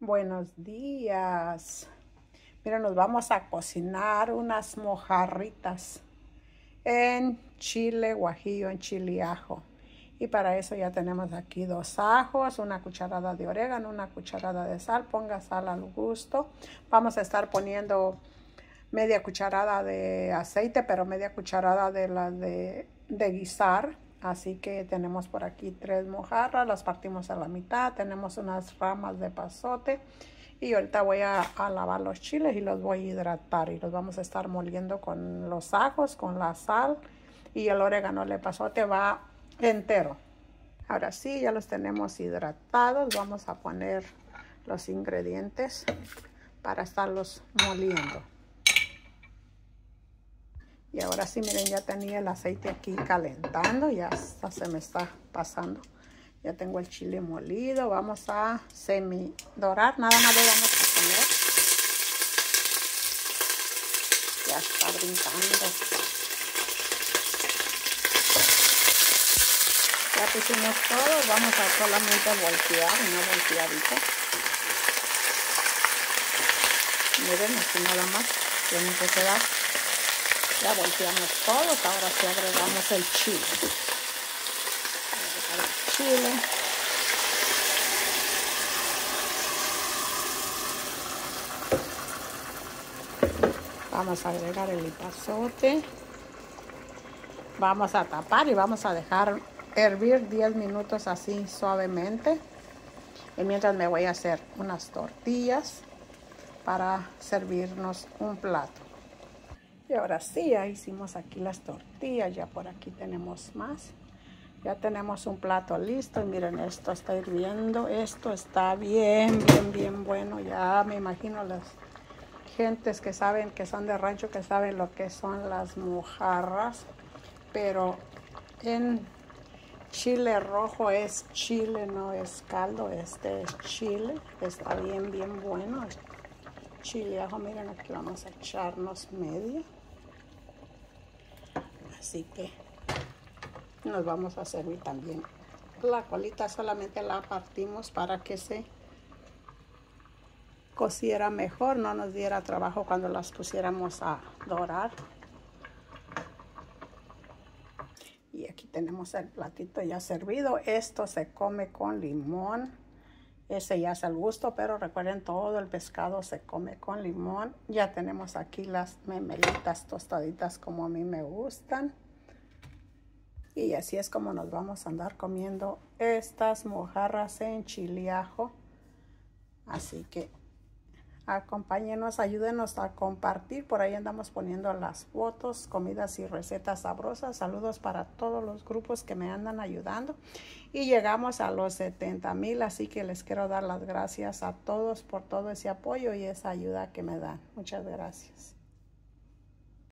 Buenos días. Miren, nos vamos a cocinar unas mojarritas en chile guajillo, en chile ajo. Y para eso ya tenemos aquí dos ajos, una cucharada de orégano, una cucharada de sal. Ponga sal al gusto. Vamos a estar poniendo media cucharada de aceite, pero media cucharada de la de, de guisar Así que tenemos por aquí tres mojarras, las partimos a la mitad, tenemos unas ramas de pasote y ahorita voy a, lavar los chiles y los voy a hidratar y los vamos a estar moliendo con los ajos, con la sal y el orégano, el pasote va entero. Ahora sí, ya los tenemos hidratados, vamos a poner los ingredientes para estarlos moliendo. Y ahora sí, miren, ya tenía el aceite aquí calentando, ya se me está pasando. Ya tengo el chile molido, vamos a semi dorar, nada más le vamos a poner. Ya está brincando. Ya pusimos todo, vamos a solamente voltear, una volteadita. Miren, así nada más, tiene que quedar. Ya volteamos todos, ahora sí agregamos el chile. Chile. Vamos a agregar el ipazote. Vamos a tapar y vamos a dejar hervir 10 minutos así suavemente. Y mientras me voy a hacer unas tortillas para servirnos un plato. Y ahora sí, ya hicimos aquí las tortillas, ya por aquí tenemos más. Ya tenemos un plato listo y miren, esto está hirviendo, esto está bien, bien, bien bueno. Ya me imagino las gentes que saben, que son de rancho, que saben lo que son las mojarras. Pero en chile rojo es chile, no es caldo, este es chile. Está bien, bien bueno. Chile ajo, miren aquí vamos a echarnos medio así que nos vamos a servir también la colita solamente la partimos para que se cociera mejor no nos diera trabajo cuando las pusiéramos a dorar. Y aquí tenemos el platito ya servido. Esto se come con limón ese ya es el gusto, pero recuerden todo el pescado se come con limón. Ya tenemos aquí las memelitas tostaditas como a mí me gustan. Y así es como nos vamos a andar comiendo estas mojarras en chiliajo. Así que acompáñenos, ayúdenos a compartir. Por ahí andamos poniendo las fotos, comidas y recetas sabrosas. Saludos para todos los grupos que me andan ayudando. Y llegamos a los 70 mil, así que les quiero dar las gracias a todos por todo ese apoyo y esa ayuda que me dan. Muchas gracias.